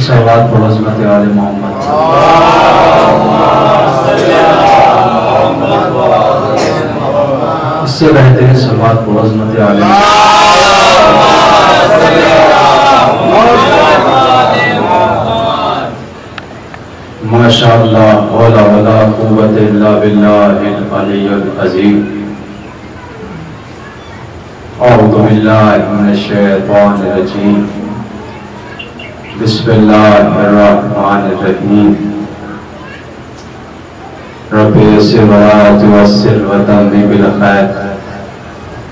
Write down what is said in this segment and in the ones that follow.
इस औलाद को हजमत आल मोहम्मद इससे बेहतरीन सलवात को हजमत आल माशा वला वला कुव्वत इल्ला बिल्लाहिल अलिय्युल अज़ीम। अऊज़ु बिल्लाहि मिनश शैतानिर रजीम। बिस्मिल्लाहिर्रहमानिर्रहीम रब्बि यस्सिर वला तुअस्सिर वतम्मिम बिल खैर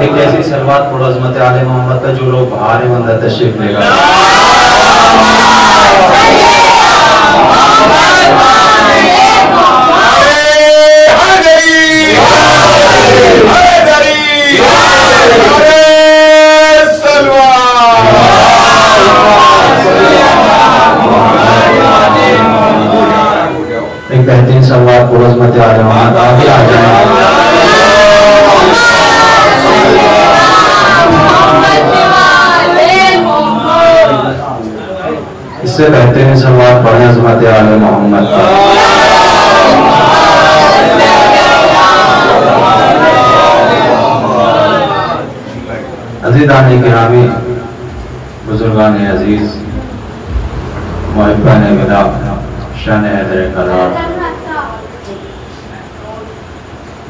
एक ऐसी सलवात पढ़ो हजमत आले मोहम्मद का जो लोग बाहर मंदिर तशरीफ लेगा एक बेहतरीन हजमत आले मोहम्मद आगे आ जाए इससे बेहतरीन सलवात पढ़े हजमत आले मोहम्मद। अजीदान गिरामी बुजुर्गान अज़ीज़।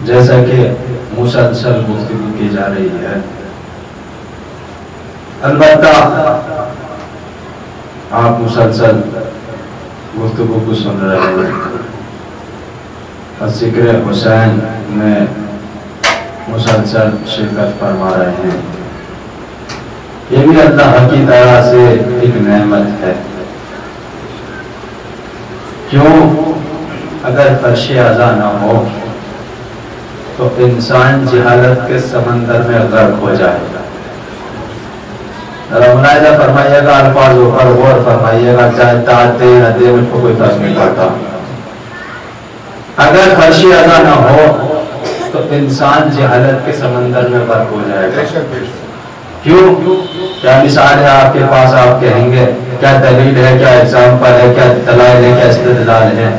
जैसा कि मुसलसल गुफ्तगू की जा रही है। अलबत्ता, आप मुसलसल गुफ्तगू को सुन रहे हैं। ज़िक्र हुसैन में मुसलसल शिरकत फरमा रहे हैं। ये भी अल्लाह की तरह से एक नेमत है। क्यों? अगर फर्श अजा ना हो तो इंसान जहालत के समंदर में गर्क हो जाएगा। फरमाइएगा अल्फाज ऊपर गौर फरमाइएगा चाहे ताते न दे मुझको कोई फ़र्क नहीं पड़ता। अगर फर्शी अदा ना हो तो इंसान जहालत के समंदर में गर्क हो जाएगा। क्यों? क्या मिसाल है आपके पास आप कहेंगे? क्या दलील है, क्या एग्ज़ाम्पल है, क्या दलाल है, क्या इस्तदलाल है?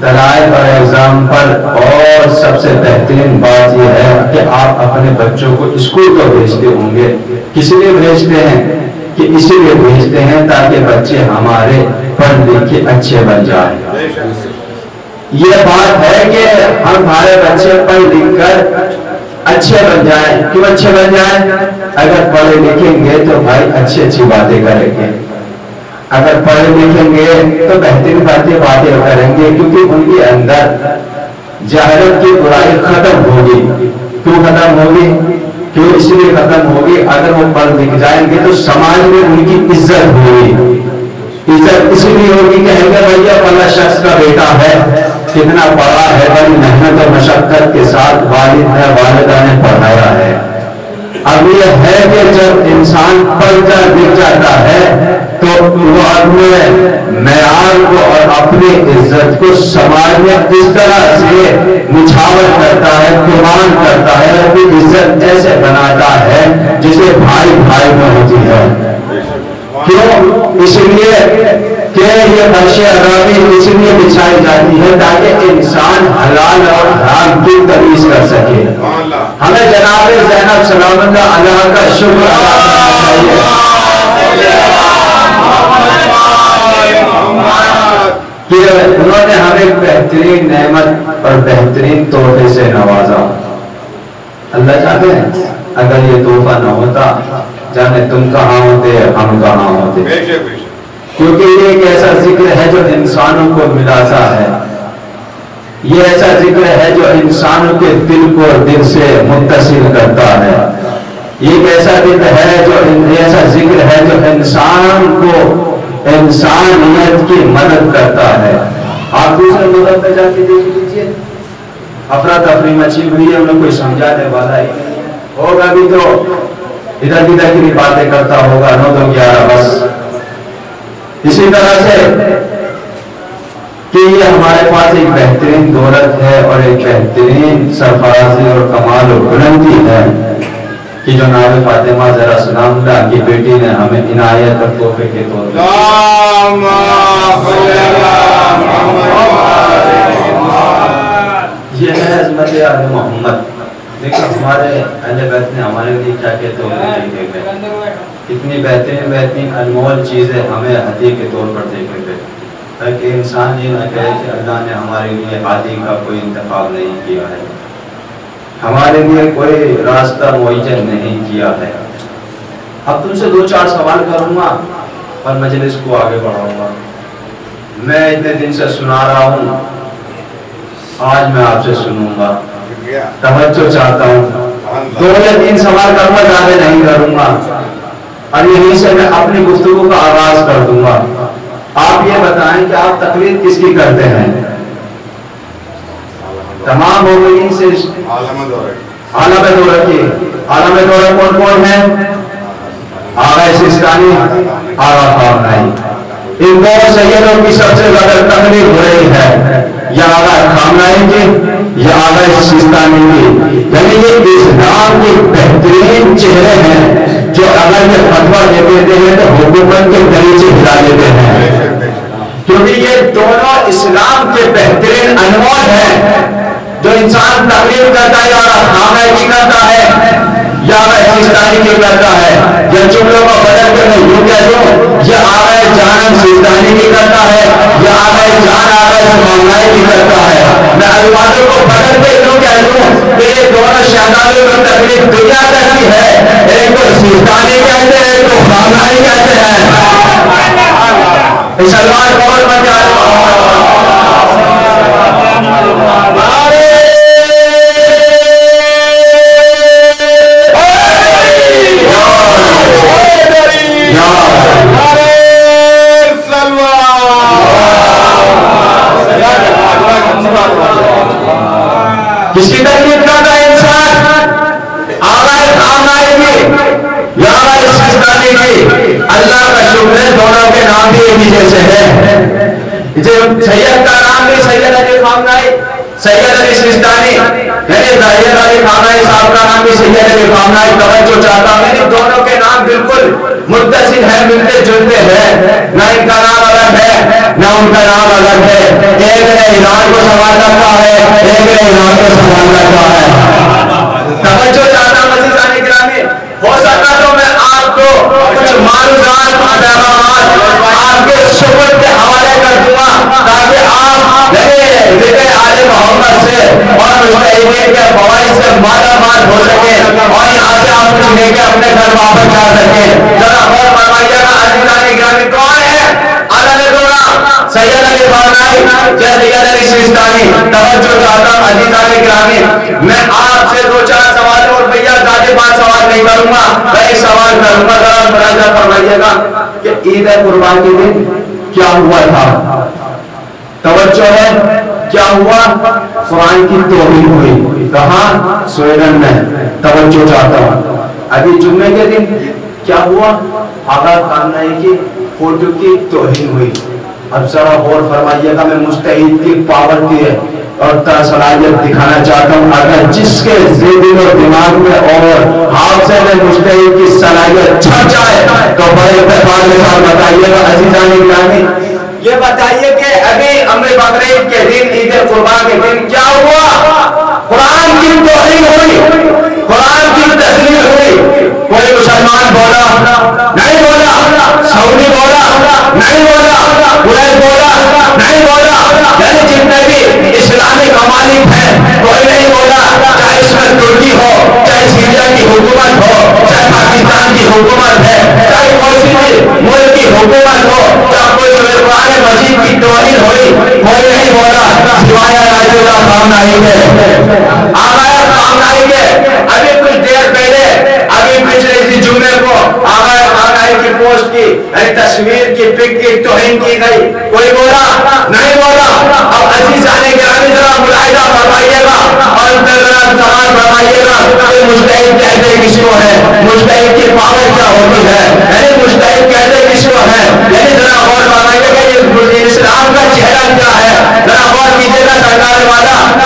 दलाल और एग्ज़ाम्पल और सबसे बेहतरीन बात यह है कि आप अपने बच्चों को स्कूल को भेजते होंगे। किस लिए भेजते हैं? कि इसीलिए भेजते हैं ताकि बच्चे हमारे पढ़ लिख के अच्छे बन जाए। ये बात है कि हम हमारे बच्चे पढ़ लिख कर अच्छे बन जाए। क्यों अच्छे बन जाए? अगर पढ़े लिखेंगे तो भाई अच्छी अच्छी बातें करेंगे। अगर पढ़े लिखेंगे तो बेहतरीन बातें बातें करेंगे, क्योंकि उनके अंदर जहरत की बुराई खत्म होगी। क्यों खत्म होगी? क्यों इसलिए खत्म होगी? अगर वो पढ़ लिख जाएँगे तो समाज में उनकी इज़्ज़त होगी। इज़्ज़त इसलिए होगी कहेंगे भैया फला शख्स का बेटा है। कितना पढ़ा है बड़ी मेहनत और मशक्कत के साथ वालिद ने वालिदा ने पढ़ाया है। अब ये है कि जब इंसान पलकर दिख जाता है तो वो अपने मैार को और अपनी इज़्ज़त को समाज में इस तरह से मुछावर करता है कुमान करता है, अपनी इज़्ज़त ऐसे बनाता है, जिसे भाई भाई में होती है। क्यों? इसलिए ये अरामी इसलिए बिछाई जाती है ताकि इंसान हलाल और हराम की तमीज कर सके। हमें जनाब जैनब सलाम अल्लाह का शुक्र अदा करना चाहिए। कि उन्होंने हमें बेहतरीन नेमत और बेहतरीन तोहफे से नवाजा। अल्लाह चाहते हैं अगर ये तोहफा न होता जाने तुम कहाँ होते हम कहाँ होते। क्योंकि ये एक ऐसा ज़िक्र है जो इंसानों को मिलाता है। ये ऐसा ज़िक्र है जो इंसानों के दिल को दिल से मुतसिल करता है। एक ऐसा ज़िक्र है जो ऐसा ज़िक्र है जो इंसान को इंसानियत की मदद करता है। आप दूसरे मदद पे जाके देख लीजिए। अफरा तफरी मची हुई है, उन्हें कोई समझाने वाला ही नहीं होगा भी तो इधर किधर की बातें करता होगा, नौ दो ग्यारह, बस। इसी तरह से कि ये हमारे पास एक बेहतरीन दौलत है और एक बेहतरीन सरफराजी और कमाल और बुलंदी है कि जो नाम फातिमा जरा सलाम की बेटी ने हमें इनायत और तोहफे के तौर पर ये है मोहम्मद। देखो हमारे अहले बैत ने हमारे लिए क्या क्या तोहफे देखे गए इतनी बेहतरीन बेहतरीन अनमोल चीज़ें हमें हदी के तौर पर देखे गए ताकि इंसान ये ना कहे कि अल्लाह ने हमारे लिए हादी का कोई इंतखब नहीं किया है। हमारे लिए कोई रास्ता मुन नहीं किया है। अब तुमसे दो चार सवाल करूँगा और मजलिस को आगे बढ़ाऊँगा। मैं इतने दिन से सुना रहा हूँ आज मैं आपसे सुनूँगा। तवज्जो चाहता हूँ। दो या तीन सवाल करूँगा ज़्यादा नहीं करूँगा। और यहीं से मैं अपनी गुफ्तगु का आगाज़ कर दूँगा। आप ये बताएँ कि आप तकलीफ़ किसकी करते हैं? तमाम मोमिन से आलम दौरा की। आलम दौरा कौन कौन है? आगा सिस्तानी आगा खामनाई। इन दो सैयदों की सबसे ज़्यादा तकलीफ़ हो रही है या आगा खामनाई की। या आगा सिस्तानी की। यानी ये इस्लाम के बेहतरीन चेहरे हैं, जो अगर ये फतवा दे देते हैं तो हुकूमत के गलीचे हिला देते हैं। क्योंकि ये दोनों इस्लाम के बेहतरीन अनमोल हैं, जो इंसान तकलीफ़ करता है या खामनाई करता है। या मैं सिस्तानी की करता है। या जुमलों को बदल कर मैं यूँ कह दूँ या आगे जान सिस्तानी की करता है या आगे जान आगे मामलाई की करता है। मैं अल्फाजों को बदल के यूँ कह दूँ ये दोनों शहजादों को तकलीफ़ दुनिया तक की है? एक को सिस्तानी कहते हैं, एक को मामलाई कहते हैं। सलमान कौन की अल्लाह का शुक्र है, दोनों के नाम भी एक ही जैसे हैं। सैयद का नाम भी सैयद अली सैयद अली सिस्तानी अली साहब का नाम भी सैयद अली तवज्जो चाहता हूँ दोनों के नाम बिल्कुल मुत्तसिल है, मिलते जुलते हैं। ना इनका नाम अलग है, ना उनका नाम अलग है। एक ने ईरान को संभाल रखा है, एक ने ईरान को संभाल रखा है। तवज्जो चाहता मजीद आने ग्रामी हो सका तो मैं आपको मालूमात आपके शुक्र के हवाले कर दूँगा ताकि आप आले मोहम्मद से और के फवाइद से माला माल हो सके और यहाँ से आप लेके अपने घर वापस जा सके। जरा और फरमाइएगा अजीजानी कौन है? मैं आपसे दो चार सवाल और भैया ज़्यादा पाँच सवाल नहीं करूँगा। मैं एक सवाल करूँगा जरा मुराजा फरमाइएगा कि ईद कुर्बान के दिन। क्या हुआ था? तवज्जो है? क्या हुआ? कुरान की तोहिन हुई। कहा? स्वेदन में। तवज्जो चाहता हूँ। अभी जुम्मे के दिन क्या हुआ? आगा खान की फ़ोटो की तोहिन हुई। अब जरा गौर फरमाइएगा, मैं मुस्तैद की पावर की है और सलाहियत दिखाना चाहता हूँ। अगर जिसके दिल और दिमाग में और हाथ से में मुस्तैद की सलाहियत छप जाए तो बड़े इतफाक के साथ बताइएगा, अजीजा निगरानी ये बताइए कि अभी अमर बकरीद के दिन, ईद कुर्बान के दिन क्या हुआ? कुरान की तोहिन हुई, कुरान की तस्वीर हुई। कोई मुसलमान बोला, नहीं बोला। सऊदी बोला, नहीं बोला कुरैश बोला, नहीं बोला। यानी जितने भी इस्लामिक ममालिक है, कोई नहीं बोला, चाहे इसमें तुर्की हो, चाहे सीरिया की हुकूमत हो, चाहे पाकिस्तान की हुकूमत है, चाहे कोई भी मुल्क की हुकूमत हो चाहे कोई कुरान मजीद की तोहिन हुई, कोई नहीं बोला, सिवाय राजुल्ला काम नहीं है आगाया काम नहीं है अभी कुछ देर पहले, अभी पिछले इसी जुम्मे को आगाया की पोस्ट की तस्वीर की, पिक की, तोहिन की गई। कोई बोला, नहीं बोला? अब अज़ीज़ आने के आने जरा मुलायदा फरमाइएगा और सवाल फरमाइएगा मुस्तैद कहते किसको है? मुस्तैद की पावर क्या होती है?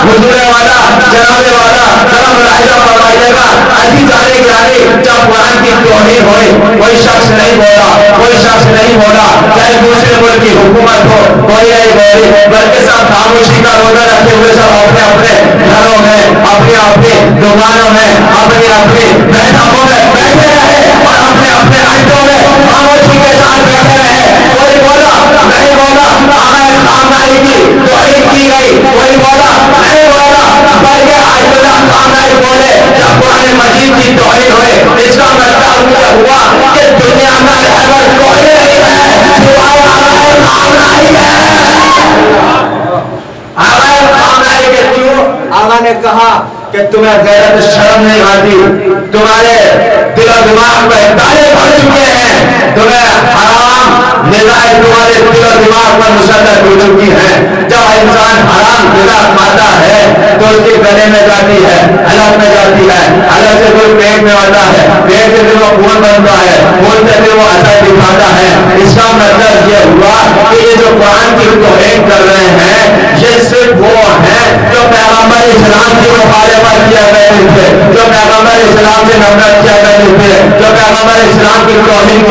गुजरे वाला जनाबे वाला जरा मुलाहिदा फरमाइएगा अज़ीज़ आने के जब कुरान की तोहिन होए, कोई शख्स नहीं बोला, कोई शख्स नहीं बोला, चाहे दूसरे मुल्क की हुकूमत हो, कोई नहीं बोली, बल्कि सब खामोशी का रोजा रखे हुए सब अपने अपने घरों में, अपने अपने दुकानों में, अपने अपने बैठकों में बैठे रहे और अपने अपने अड्डों में खामोशी के साथ बैठे रहे। कोई बोला, नहीं बोला हमें खामनाई की तोहिन की गई कोई बोला नहीं बोला बल्कि आयुल्ला खामनाई बोले जब पुराने मजीद की तोहिन हुए इसका मतलब हुआ कि दुनिया में रहबर कोई नहीं है सिवाय आगाए खामनाई है आगाए खामनाई के क्यों आगा ने कहा कि तुम्हें गैरत शर्म नहीं आती। तुम्हारे दिल दिमाग में ताले भर चुके हैं। तुम्हें हराम निगाहें तुम्हारे दिल दिमाग पर मुसलत हो चुकी हैं। जब इंसान हराम निगाह खाता है तो उसके गले में जाती है अलग में जाती है अलग से कोई पेट में आता है, पेट से फिर वो खून बनता है, खून से फिर वो असर दिखाता है। इसका मतलब ये हुआ कि ये जो कुरान की तोहेन कर रहे हैं, ये सिर्फ़ वो है जो पैगंबर इस्लाम की मुखालफत किया करते थे, जो पैगंबर इस्लाम से नफरत किया करते थे, जो पैगंबर इस्लाम की तोहिन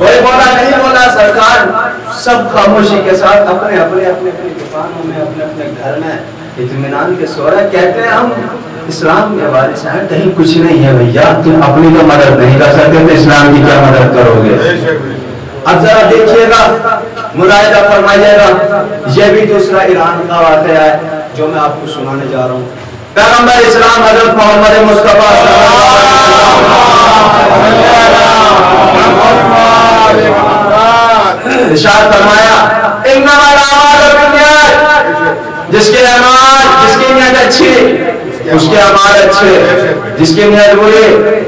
कोई बोला नहीं बोला सरकार सब खामोशी के साथ अपने अपने अपने अपने दुकानों में अपने अपने घर में इतमान के सो कहते हैं हम इस्लाम के बारे से हैं कहीं कुछ नहीं है भैया तुम अपनी तो मदद नहीं कर सकते तो इस्लाम की क्या मदद करोगे अब जरा देखिएगा मुलायदा फरमाइएगा ये भी दूसरा ईरान का वाक़ है जो मैं आपको सुनाने जा रहा हूँ। पैगंबर इस्लाम हज़रत मोहम्मद मुस्तफ़ा इशार फरमाया जिसके अमाल जिसकी नियत अच्छी, उसके अमाल अच्छे। जिसकी नियत बुरी,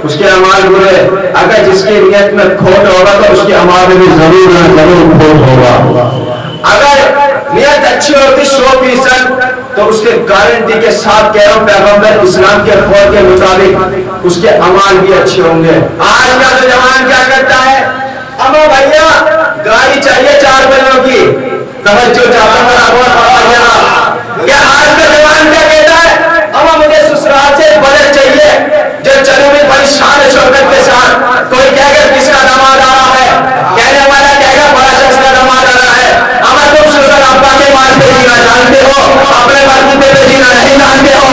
उसके अमाल बुरे। अगर जिसकी नियत में खोट होगा तो उसके अमाल में भी ज़रूर ज़रूर खोट होगा। अगर नियत अच्छी होगी सौ फ़ीसद तो उसके गारंटी के साथ कह रहा हूँ पैगंबर इस्लाम के खौर के मुताबिक उसके अमाल भी अच्छे होंगे। आज का तो जवान क्या करता है? अमो भैया, गाड़ी चाहिए चार बजों की। तवज्जो क्या आज का जवान क्या कहता है? अमा मुझे ससुराल से बजट चाहिए, जो चलो में बड़ी शान शौकत के नहीं जानते हो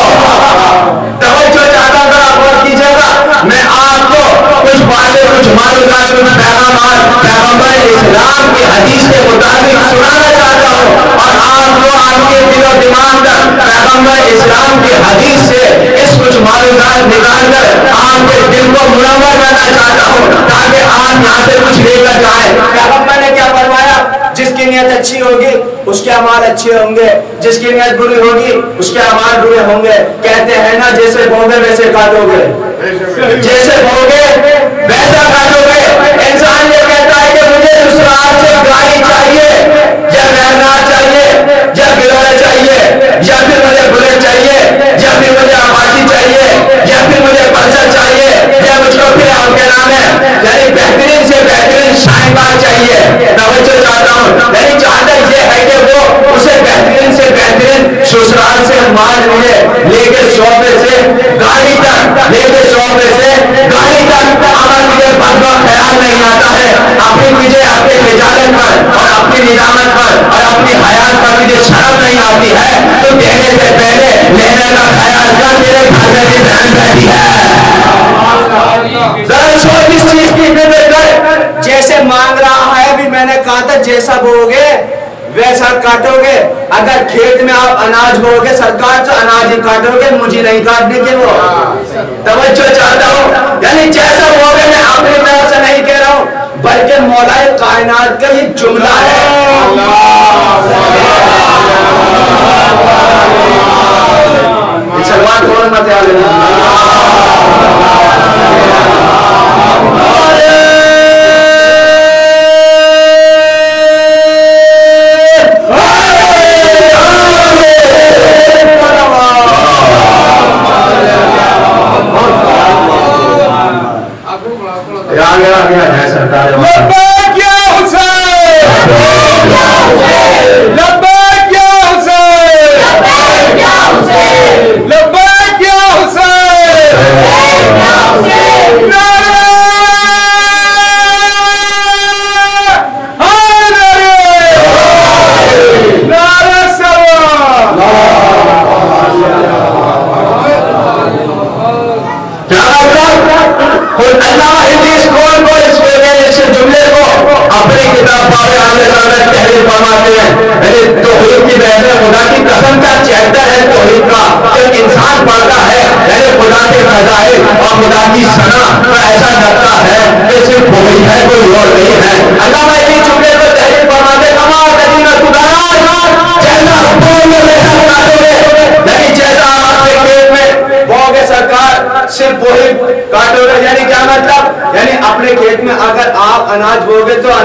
तवज्जो चाहता आप गौर कीजिएगा मैं आपको कुछ बातें कुछ मालूमात पैगाम पैगंबर इस्लाम की हदीस के मुताबिक सुनाना चाहता हूँ और आपको आपके दिलो दिमाग तक पैगंबर इस्लाम की हदीस से इस कुछ मालूमात निकाल कर आपके दिल को मुनवर करना चाहता हूँ ताकि आप यहाँ से कुछ लेकर जाए पैगंबर ने क्या फरमाया जिसकी नियत अच्छी होगी, उसके अमाल अच्छे होंगे। जिसकी नियत बुरी होगी, उसके अमाल बुरे होंगे। कहते हैं ना, जैसे बोगे, वैसे काटोगे। जैसे बोगे, वैसा काटोगे। इंसान ये कहता है कि मुझे ससुराल से गाड़ी चाहिए, या महनार चाहिए, या बिलोरा चाहिए, या फिर मुझे बुलेट चाहिए, या फिर मुझे आबादी चाहिए, या फिर मुझे पल्सर चाहिए, या मुझको फिर आपके नाम है। यानी बेहतरीन चाहिए। मैं वही तो चाहता हूँ। यानी चाहता ये है कि वो उसे बेहतरीन से बेहतरीन ससुराल से माल मिले, लेके शोबे से, गाड़ी तक, लेके शोबे से, गाड़ी तक हमारे मुझे बदवा ख्याल नहीं आता है, अपनी मुझे अपने निजालत पर और अपनी निजामत पर और अपनी हयात पर मुझे शर्म नहीं आती है तो देने से पहले लेने का ख्याल कर मेरे घर में भी बहन बैठी है। जरा सोच किस चीज़ की फ़िक्र कर। जैसे मांग रहा है, भी मैंने कहा था, जैसा बोगे वैसा काटोगे। अगर खेत में आप अनाज बोगे सरकार तो अनाज ही काटोगे, मुझे नहीं काटने के वो तवज्जो चाहता हूँ। यानी जैसा बोगे मैं अपनी तरफ़ से नहीं कह रहा हूँ, बल्कि मौलाए कायनात का ये जुमला है। कौन मत आ आगे आगे है सरकार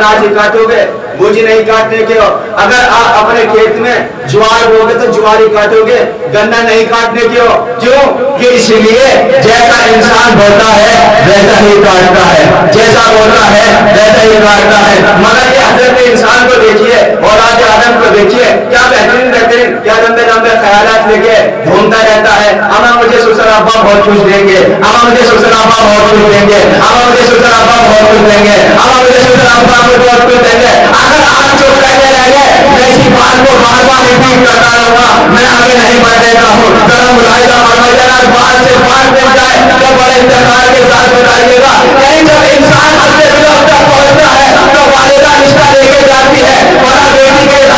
अनाज ही काटोगे मुझे नहीं काटने के हो। अगर आप अपने खेत में ज्वार बोगे तो ज्वार ही काटोगे, गन्ना नहीं काटने के हो। क्यों? ये इसलिए जैसा इंसान बोलता है, वैसा ही काटता है। जैसा बोलता है, वैसा ही काटता है। मगर ये हज़रत इंसान को देखिए और आज आदम को देखिए, क्या बेहतरीन बेहतरीन, क्या लंबे लेके घूमता रहता है। अमा मुझे सुसर अब्बा बहुत खुश देंगे। अमा मुझे सुसर अब्बा बहुत खुश देंगे। अमा मुझे सुसर अब्बा बहुत खुश देंगे। अमा मुझे सुसर अब्बा बहुत खुश देंगे। अगर आज चुप रह गए मैं इसी बात को बार बार रिपीट करता रहूँगा। मैं आगे नहीं बढ़ देता हूँ। जरा फरमाइए अगर बात से बात मिल जाए। तो बड़े इंतज़ार के साथ बताइएगा। कहीं जब इंसान अपने पहुँचता है तो वालिदा रिश्ता लेके जाती है। बड़ा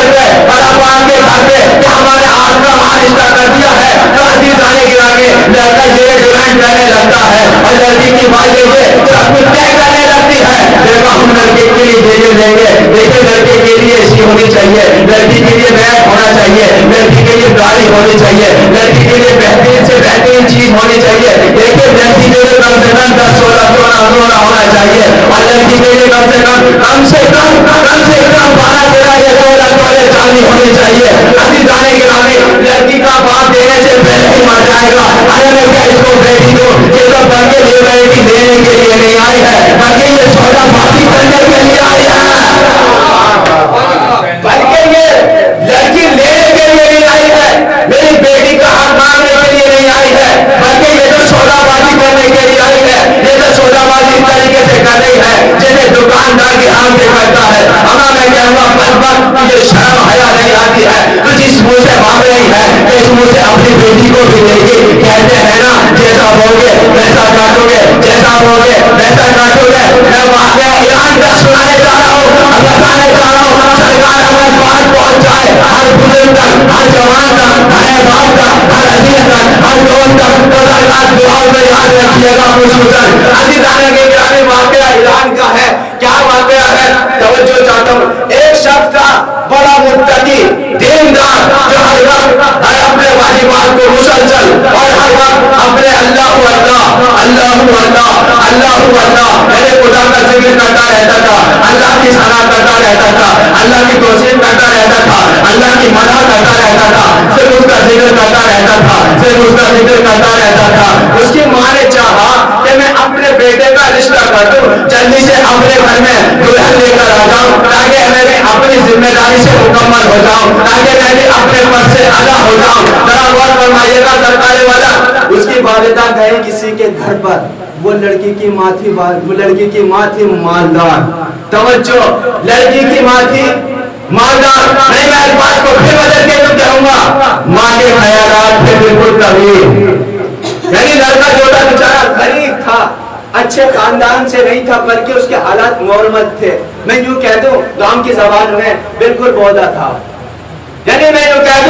घर बड़ा के घर पे कि हमारे का वहाँ रिश्ता कर दिया है? तो अज़ीज़ आने के लड़का ये डिमांड करने लगता है और लड़की की बात ये सब कुछ तय करने लगती है। देखो, हम लड़के के लिए भेजे देंगे देखिए, लड़के के लिए ऐसी होनी चाहिए। लड़की के लिए बैग होना चाहिए। लड़की के लिए गाड़ी होनी चाहिए। लड़की के लिए बेहतरीन से बेहतरीन चीज़ होनी चाहिए। देखिए, लड़की के लिए कम से कम दस सोलह सोलह सोलह होना चाहिए। और लड़की के लिए कम से कम कम से चांदी होनी चाहिए। अभी जाने के आगे लड़की का बाप देने से पहले ही मर जाएगा। अरे मैं क्या इसको बेटी को ये तो बन के लिए बेटी देने के लिए नहीं आई है। बल्कि ये छोटा बाकी करने के लिए आई है। बल्कि ये लड़की लेने के लिए नहीं आई है। मेरी बेटी का हक मांगने के लिए नहीं आई है। बल्कि ये तो सौदाबाजी करने के लिए आई है। ये तो सौदाबाजी तरीके से कर रही है दुकानदार के हाथ से करता है। हमारा मैं कहूँगा तुझे शर्म नहीं आती है, तू जिस मुँह से भाग रही है, इस मुँह से अपनी बेटी को भी लेगी कहते हैं ना, जैसा बोगे वैसा काटोगे जैसा बोगे वैसा काटोगे मैं वहाँ गया ईरान का सुनाने जा रहा हूँ, बताने जा रहा हूँ, सरकार अगर बात पहुँच जाए हर बुज़ुर्ग तक, हर जवान तक, हर बाप तक, हर अज़ीज़ तक, हर दोस्त तक तो सरकार दुआओं में याद रखिएगा अज़ीज़ आने के ग्रामीण वाकया ईरान का है। अल्लाह अल्लाह। मेरे खुदा का ज़िक्र करता रहता था, अल्लाह की सना करता रहता था, अल्लाह की तोसीम करता रहता था, अल्लाह की मना करता रहता था सिर्फ़ उसका ज़िक्र करता रहता था सिर्फ़ उसका ज़िक्र करता रहता था। उसकी माँ ने चाहा कि मैं अपने बेटे का रिश्ता कर दूँ, जल्दी से अपने घर में दुल्हन लेकर आ जाऊँ, ताकि मैं भी अपनी ज़िम्मेदारी से मुकम्मल हो जाऊँ, ताकि मैं भी अपने पद से अलग हो जाऊँ। जरा गौर फरमाइएगा सरकारी वाला। उसकी वालिदा गई किसी के घर पर। वो लड़की की माँ थी वो लड़की की माँ थी मालदार। तवज्जो, लड़की की माँ थी मालदार। नहीं मैं इस बात को फिर बदल के तो कहूँगा माँ के ख्याल थे बिल्कुल कभी। यानी लड़का जो था बेचारा गरीब था, अच्छे खानदान से नहीं था, बल्कि उसके हालात नॉर्मल थे। मैं यूँ कह दूँ, गाँव की जबान में बिल्कुल बौदा था। यानी मैं कह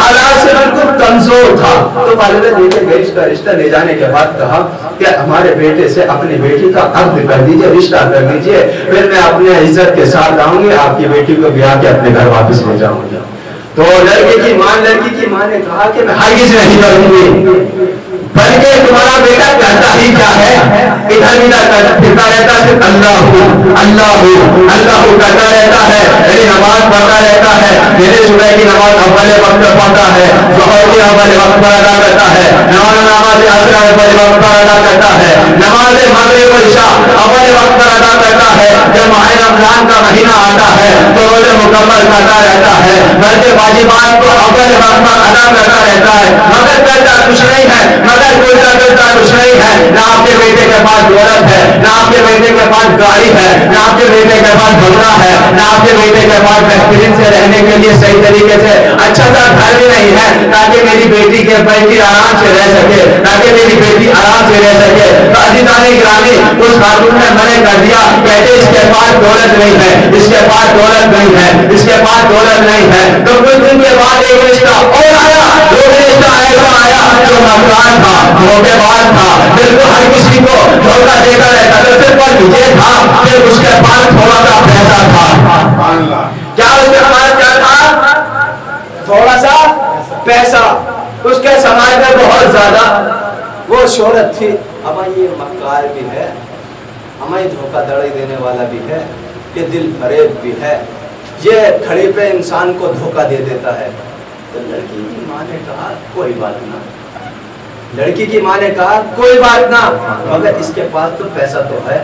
हालात से बिल्कुल कमज़ोर था। तो वालिदा लेके गई उसका रिश्ता ले जाने के बाद कहा कि हमारे बेटे से अपनी बेटी का अर्थ कर दीजिए, रिश्ता कर दीजिए फिर मैं अपने इज़्ज़त के साथ आऊँगी, आपकी बेटी को ब्याह के अपने घर वापस ले जाऊँगी। तो लड़के की माँ, लड़की की माँ ने कहा कि मैं हर किसी नहीं करूँगी। बल्कि तुम्हारा बेटा कहता ही क्या है? इधर करता फिरता रहता सिर्फ़ अल्लाह हो अल्लाह हो अल्लाह हो करता रहता है, मेरी नमाज़ पढ़ता रहता है, मेरे सुबह की नमाज़ अव्वल वक्त पढ़ता है जोहर की अव्वल वक्त पर अदा करता है, नमाज़ नमाज़ असर अव्वल वक्त पर अदा करता है, नमाज़ मगरिब और अव्वल वक्त पर अदा करता है, जब रमज़ान का महीना आता है तो रोज़े मुकम्मल करता रहता है। घर के वाजिबात को अव्वल वक्त अदा करता रहता है। मगर करता कुछ नहीं है, मगर कोई करता कुछ नहीं है। ना आपके बेटे के पास दौलत है, ना आपके बेटे के पास गाड़ी है, ना आपके बेटे के पास बंगला है, ना आपके बेटे के पास बेहतरीन से रहने के लिए सही तरीके से अच्छा सा घर भी नहीं है, ताकि मेरी बेटी के बेटी आराम से रह सके, ताकि मेरी बेटी आराम से रह सके। तो अजीजानी ग्रामी उस खातून ने मैंने कर दिया कहते इसके पास दौलत नहीं है। इसके पास दौलत नहीं है। इसके पास दौलत नहीं है। तो कुछ दिन के बाद एक रिश्ता और आया। वो रिश्ता ऐसा आया जो मकान था, धोखेबाज था। बिल्कुल हर किसी को धोखा देता रहता था। सिर्फ़ ये था कि उसके पास थोड़ा सा पैसा था। क्या उसके पास क्या था? थोड़ा सा पैसा। उसके समाज में बहुत ज़्यादा। वो शोहरत थी। अब ये मक्कार भी है। हमें धोखाधड़ी देने वाला भी है। ये दिल फरेब भी है। ये खड़े पे इंसान को धोखा दे देता है। तो लड़की की माँ ने कहा कोई बात ना। लड़की की माँ ने कहा कोई बात ना। मगर इसके पास तो पैसा तो है।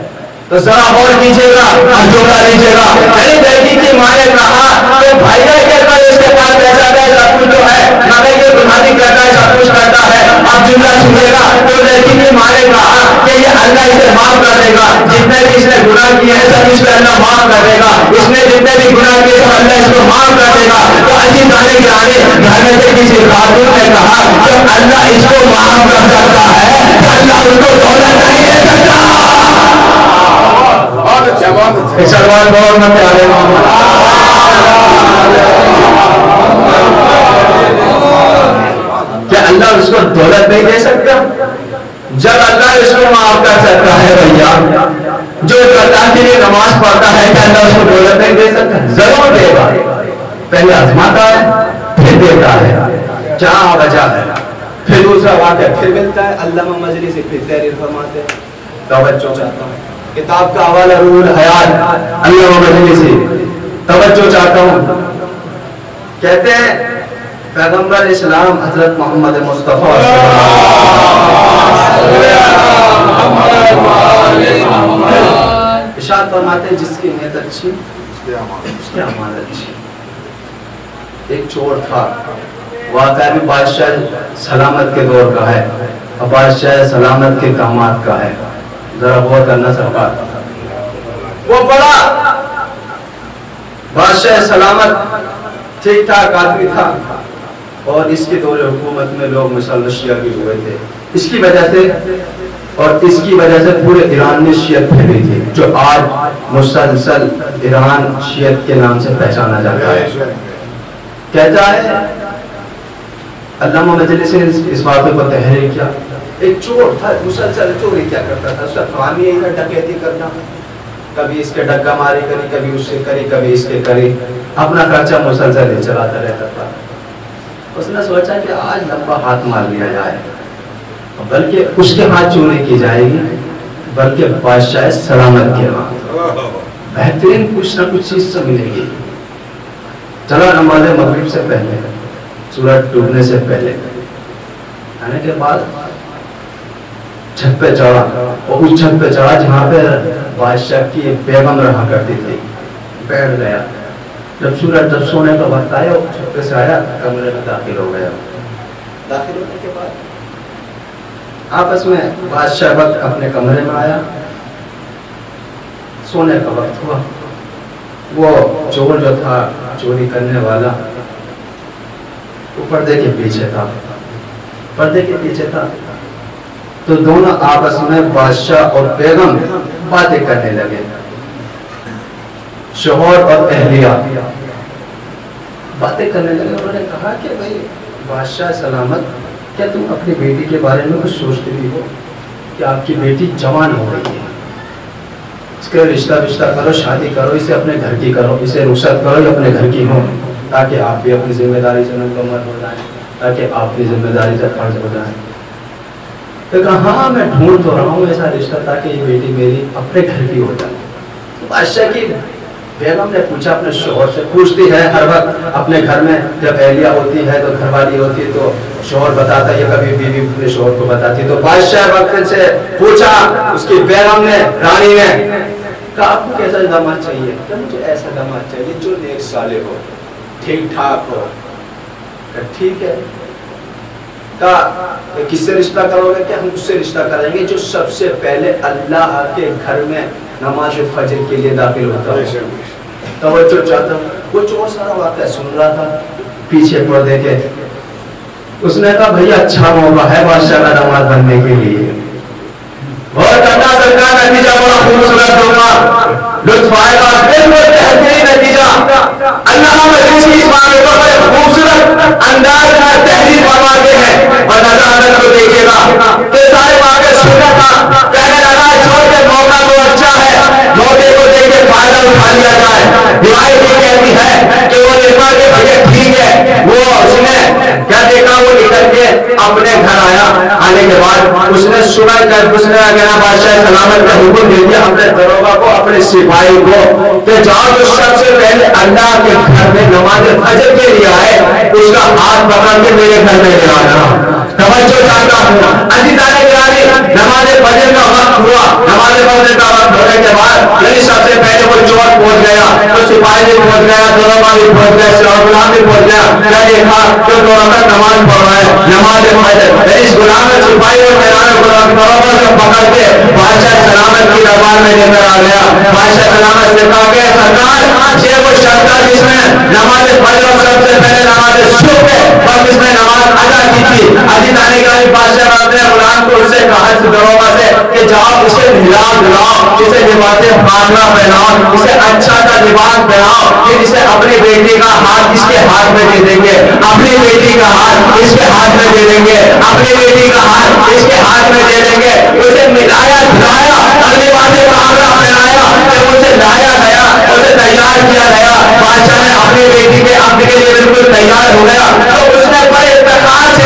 तो जरा और कीजिएगा, और जोड़ा लीजिएगा। अरे लड़की की माँ ने कहा तो भाई ने कहता है, इसके पास पैसा है सब कुछ तो है मगर ये बुनियादी कहता है, सब कुछ करता है। अब जुमला सुनेगा तो लड़की की माँ ने कहा कि ये अल्लाह इसे माफ़ कर देगा। जितने भी इसने गुनाह किए हैं, सब इसको अल्लाह माफ़ कर देगा। इसने जितने भी गुनाह किए सब अल्लाह इसको माफ़ कर देगा। तो अजी जाने के आने घर में से किसी खातून ने कहा कि अल्लाह इसको माफ़ कर सकता है अल्लाह उसको दौलत नहीं दे सकता। बहुत अच्छा बहुत में प्यारे क्या अल्लाह उसको दौलत नहीं दे सकता? जब अल्लाह इसको माफ़ कर सकता है भैया, जो अल्लाह के लिए नमाज़ पढ़ता है, क्या अल्लाह उसको दौलत नहीं दे सकता? ज़रूर देगा। पहले आजमाता है, फिर देता है। क्या वजह है। फिर दूसरा वाक्य, फिर मिलता है, अल्लाह मजली से फिर तहरीर फरमाते हैं। तवज्जो चाहता हूँ। किताब का हवाला रूल हयात अल्लाह मजली से। तवज्जो चाहता हूँ। कहते हैं, पैगंबर इस्लाम हज़रत मोहम्मद मुस्तफ़ा। फरमाते हैं, जिसकी नीयत अच्छी, उसकी अमानत अच्छी। एक चोर था। वाकई में बादशाह सलामत के दौर का है। और बादशाह सलामत के दामाद का है। जरा गौर करना सरकार वो बड़ा बादशाह सलामत ठीक ठाक आदमी था। और इसके दौरे हुकूमत में लोग मुसलमान शिया भी हुए थे। इसकी वजह से और इसकी वजह से पूरे ईरान में शियत फैली थी जो आज मुसलसल ईरान शियत के नाम से पहचाना जाता है। कहता है अल्लामा मजलिस ने इस, बात को तहरीर किया। एक चोर था, मुसलसल चोरी क्या करता था? उसका काम ही था डकैती करना। कभी इसके डग्गा मारी करी, कभी उससे करी, कभी इसके करी। अपना खर्चा मुसलसल ही चलाता रहता था। उसने सोचा कि आज लंबा हाथ मार लिया जाए। बल्कि उसके हाथ चोरी की जाएगी, बल्कि बादशाह सलामत के हाथ। बेहतरीन कुछ ना कुछ चीज़ से मिलेगी। चला नमाज़ मगरिब से पहले, सूरज डूबने से पहले। आने के बाद छत पे चढ़ा और उस छत पे चढ़ा जहाँ पे बादशाह की एक बेगम रहा करती थी। बैठ गया। जब सूरज जब सोने का वक्त आया छत पे से आया कमरे में दाखिल हो गया। दाखिल होने के बाद? आपस में बादशाह वक्त अपने कमरे में आया। सोने का वक्त हुआ। वो चोर जो था चोरी करने वाला वो पर्दे के पीछे था। पर्दे के पीछे था। तो दोनों आपस में बादशाह और बेगम बातें करने लगे। शोहर और अहलिया बातें करने लगे। उन्होंने कहा कि भाई, बादशाह सलामत, क्या तुम अपनी बेटी के बारे में कुछ सोचते भी हो? कि आपकी बेटी जवान हो रही है। इसका रिश्ता रिश्ता करो, शादी करो, इसे अपने घर की करो, इसे रुखसत करो, ये अपने घर की हो, ताकि आप भी अपनी ज़िम्मेदारी से मुकम्मल हो जाए, ताकि आप भी ज़िम्मेदारी से फ़र्ज़ हो जाए। तो कहा हाँ मैं ढूंढ तो रहा हूँ ऐसा रिश्ता ताकि ये बेटी मेरी अपने घर की हो जाए। तो बादशाह की बेगम ने पूछा, अपने शोहर से पूछती है हर वक्त, अपने घर में जब एहलिया होती है तो घरवाली होती है तो शोहर बताता है कभी बीवी अपने शोहर को बताती तो बादशाह वक्त से पूछा, उसकी बेगम ने, रानी ने, कहा, आपको कैसा दामाद चाहिए? क्या मुझे ऐसा दामाद चाहिए जो नेक साले हो, ठीक ठाक हो। ठीक है। कहा किससे रिश्ता करोगे? क्या हम उससे रिश्ता करेंगे जो सबसे पहले अल्लाह के घर में नमाज़ फजर के लिए दाखिल होता है? तवज्जो चाहता वो चोर सारा वाक़ सुन रहा था पीछे पर्दे के उसने कहा भैया अच्छा मौका है बादशाह का नमाज़ बनने के लिए। और करना सरकार नतीजा बड़ा खूबसूरत होगा। लुत्फ आएगा बिल्कुल बेहतरीन अल्लाह इस मामले को बड़े खूबसूरत अंदाज में तहरीर फरमाते हैं। और नज़र को देखिएगा तो सारे वाक़े सुनना था। कहने लगा छोड़ के मौका तो अच्छा है। मौके को देख के फ़ायदा उठा लिया जाए। रिवायत ये कहती है कि वो देखा कि भैया ठीक है। वो उसने क्या देखा? वो निकल के अपने घर आया। आने के बाद उसने सुबह कर उसने अगर बादशाह सलामत का हुक्म दे दिया अपने दरोगा को, अपने सिपाही को, कि जाओ जो सबसे पहले अल्लाह के घर में नमाज़ फजर के लिए आए, उसका हाथ पकड़ के मेरे घर में ले आना। तवज्जो चाहता हूँ। अजीजाने गिरानी नमाज़ फजर का वक्त हुआ। नमाज़ फजर का वक्त होने के बाद यदि सबसे पहले वो चोर पहुँच गया। तो सिपाही भी पहुँच गया, दरोगा भी पहुँच गया सिरा गुलाम भी पहुँच गया। क्या देखा, जो दो नमाज़ पढ़ रहा है नमाज़ फजर इस गुलाम में सिपाही और मेहरान पकड़ के सलामत में लेकर आ कहा सरकार जिसमें नमाज़ फजर सबसे पहले नमाज़ सुबह और जिसमें नमाज़ अदा की थी अजीत आने के बाद बादशाह गुलाम को कहा दरोगा से कि जाओ, इसे हिला दिलाओ इसे पहनाओ, इसे अच्छा लिबास पहनाओ फिर इसे अपनी बेटी का हाथ इसके हाथ में दे देंगे, अपनी बेटी का हाथ इसके हाथ में दे देंगे, अपनी बेटी का हाथ इसके हाथ में दे देंगे, उसे मिलाया पहनाया उसे लाया गया, उसे तैयार किया गया, बादशाह ने अपनी बेटी के अंत के लिए बिल्कुल तैयार हो गया तो उसने बड़े प्रकार से